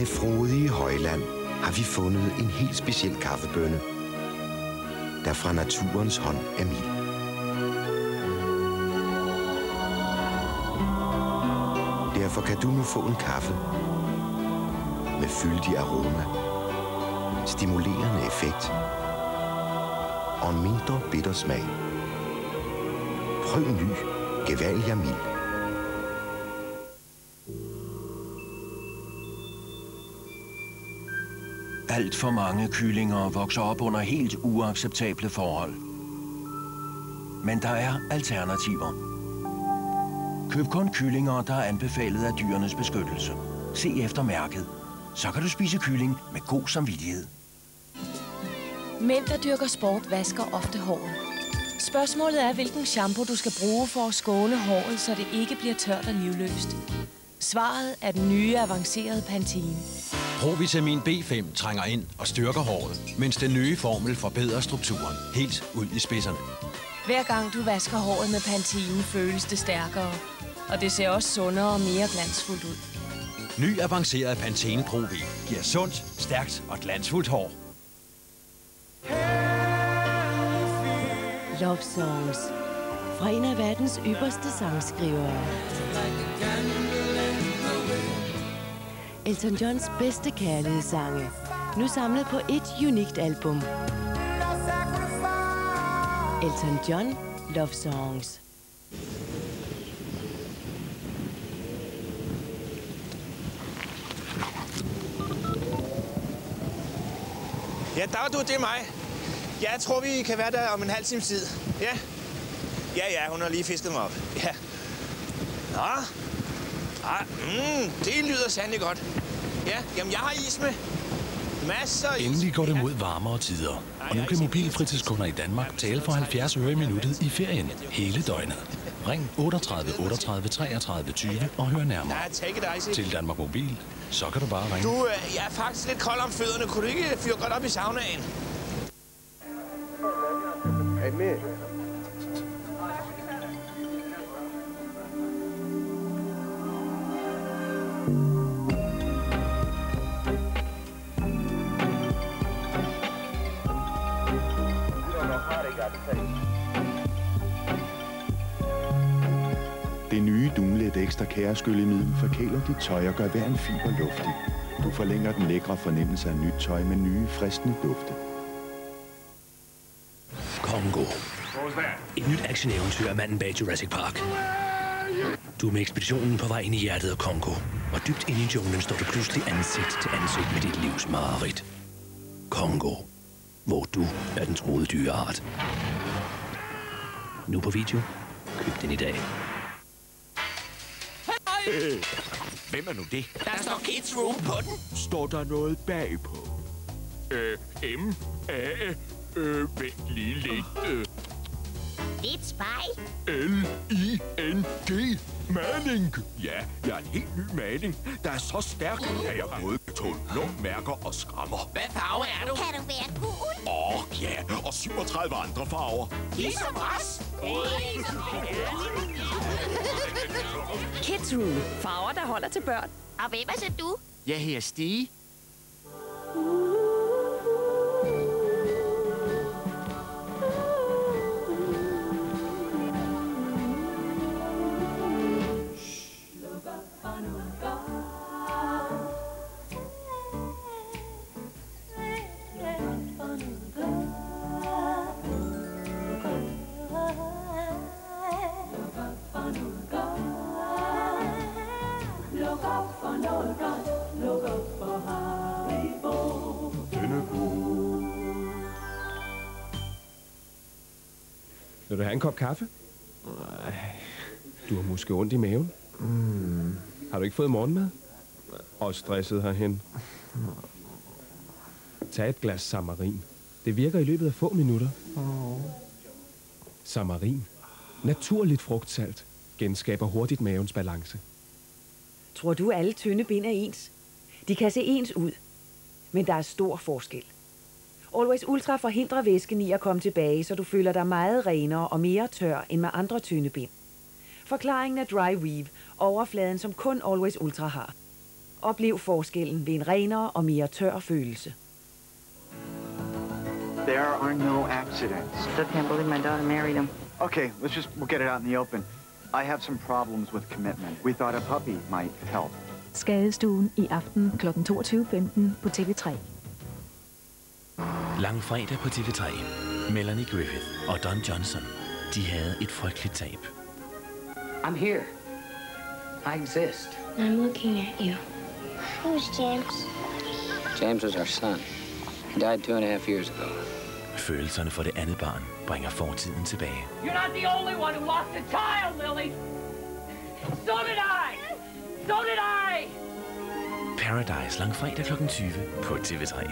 det frodige højland har vi fundet en helt speciel kaffebønne, der fra naturens hånd er mild. Derfor kan du nu få en kaffe med fyldig aroma, stimulerende effekt og en mindre bitter smag. Prøv ny Gevalia Mild. Alt for mange kyllinger vokser op under helt uacceptable forhold. Men der er alternativer. Køb kun kyllinger, der er anbefalet af dyrenes beskyttelse. Se efter mærket. Så kan du spise kylling med god samvittighed. Mænd, der dyrker sport, vasker ofte håret. Spørgsmålet er, hvilken shampoo du skal bruge for at skåne håret, så det ikke bliver tørt og livløst. Svaret er den nye avancerede Pantene. Provitamin B5 trænger ind og styrker håret, mens den nye formel forbedrer strukturen helt ud i spidserne. Hver gang du vasker håret med Pantene, føles det stærkere. Og det ser også sundere og mere glansfuldt ud. Ny avanceret Pantene Pro V giver sundt, stærkt og glansfuldt hår. Love Songs. Fra en af verdens ypperste sangskrivere. Elton Johns bedste kærlighedssange. Nu samlet på et unikt album. Elton John Love Songs. Ja, dag du, det er mig. Jeg tror, vi kan være der om en halv times tid. Ja. Ja, ja, hun har lige fisket mig op. Ja. Nå. Ah, mm, det lyder sandelig godt. Ja, jamen jeg har is med. Masser is. Endelig går det mod varmere tider. Og nu kan mobilfritidskunder i Danmark tale for 70 øre i minuttet i ferien hele døgnet. Ring 38 38 33 20 og hør nærmere. Til Danmark Mobil, så kan du bare ringe. Du, øh, jeg er faktisk lidt kold om fødderne. Kunne du ikke fyre godt op i saunaen? Det nye Dunlet Ekstra kæreskyllemiddel forkæler dit tøj og gør hver en fiber luftig. Du forlænger den lækre fornemmelse af nyt tøj med nye, fristende dufte. Kongo. Et nyt actioneventyr af manden bag Jurassic Park. Du er med ekspeditionen på vej ind i hjertet af Kongo. Og dybt inde i junglen står du pludselig ansigt til ansigt med dit livs mareridt. Kongo. Hvor du er den troede dyreart. Nu på video. Køb den i dag. Hvem er nu det? Der står Kids Room på den. Står der noget bagpå? Øh, M, A, øh, vent lige lidt. Øh, Det er et spejl. L-I-N-G. Maling. Ja, jeg er en helt ny maling, der er så stærk, at jeg både kan tåle blå mærker og skrammer. Hvad farve er du? Kan du være gul? Åh, oh, ja, og 37 andre farver. Ligesom os. Kids Room. Farver, der holder til børn. Og hvem er så du? Jeg hedder Stige. Luk Vil du have en kop kaffe? Nej. Du har måske ondt i maven. Mm. Har du ikke fået morgenmad? Og stresset herhen. Tag et glas samarin. Det virker i løbet af få minutter. Samarin. Naturligt frugtsalt. Genskaber hurtigt mavens balance. Tror du, alle tynde bind er ens? De kan se ens ud, men der er stor forskel. Always Ultra forhindrer væsken i at komme tilbage, så du føler dig meget renere og mere tør end med andre tynde bind. Forklaringen er Dry Weave, overfladen som kun Always Ultra har. Oplev forskellen ved en renere og mere tør følelse. There are no accidents. Still can't believe my daughter married him. Okay, let's just we'll get it out in the open. I have some problems with commitment. We thought a puppy might help. Skadestuen i aften kl. 22.15 på TV3. Langfredag på TV3. Melanie Griffith og Don Johnson. De havde et frygteligt tab. I'm here. I exist. I'm looking at you. Who's James? James was our son. He died two and a half years ago. Følelserne for det andet barn bringer fortiden tilbage. You're not the only one who lost a child, Lily. So did I. So did I. Paradise langfredag kl. 20 på TV3.